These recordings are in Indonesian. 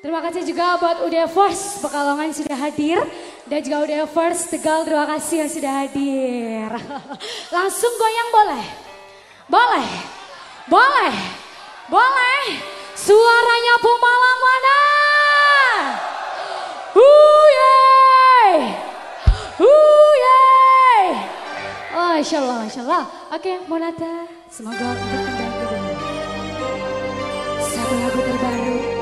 Terima kasih juga buat Force Pekalongan sudah hadir dan juga Force Tegal terima kasih yang sudah hadir. Langsung goyang boleh? Boleh? Boleh? Boleh? Suaranya Pemalang mana? Huye! Huye! Oh, Insya Allah, Insya Allah. Oke, Monata, semoga untuk Anda Satu lagu terbaru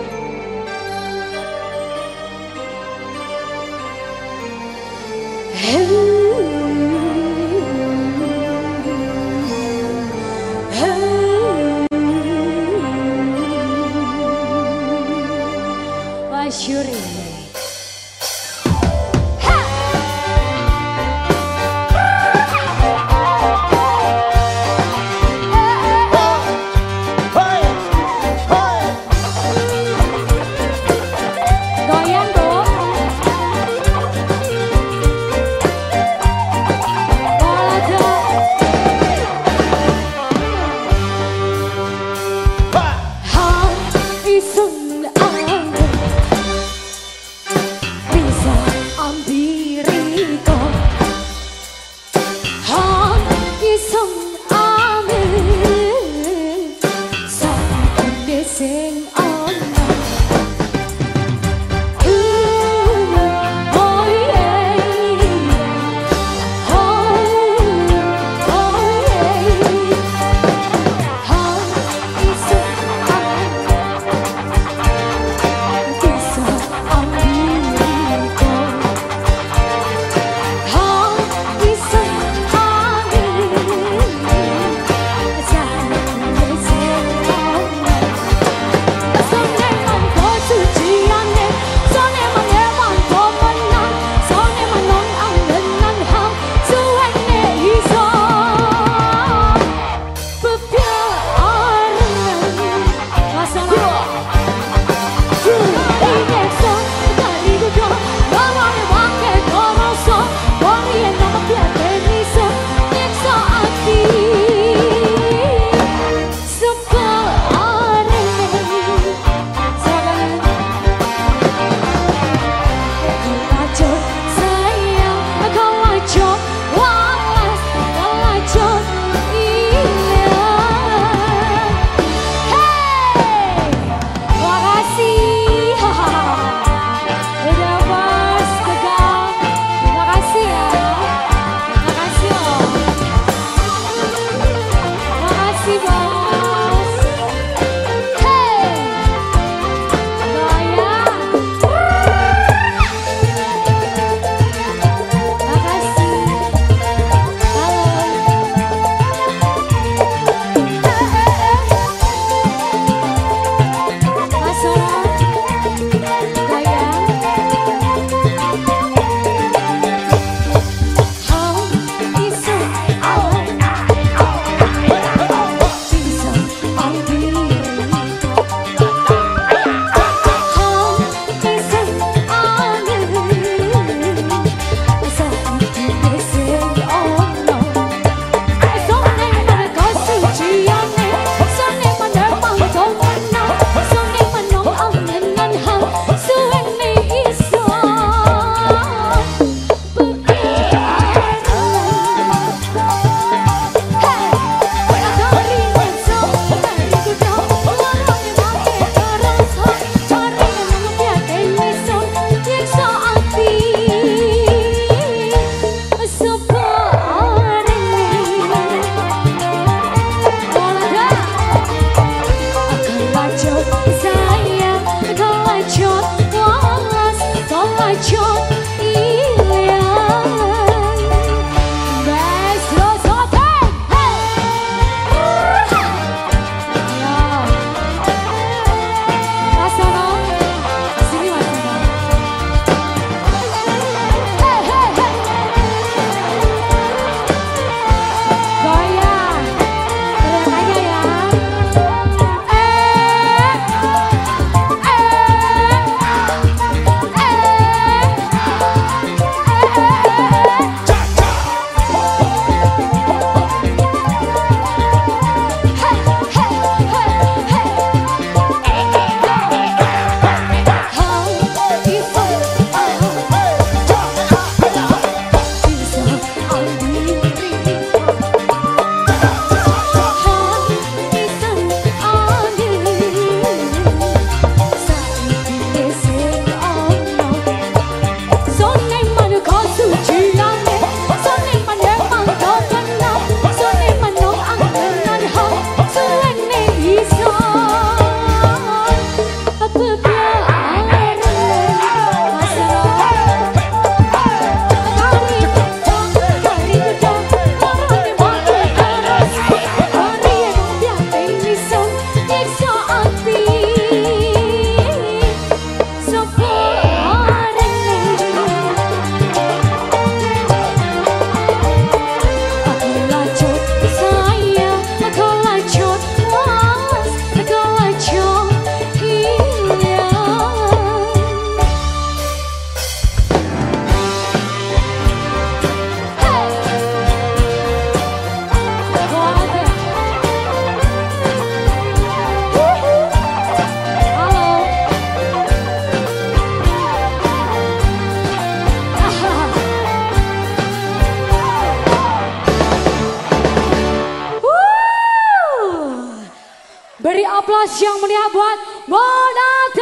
aplaus yang meriah buat Bonat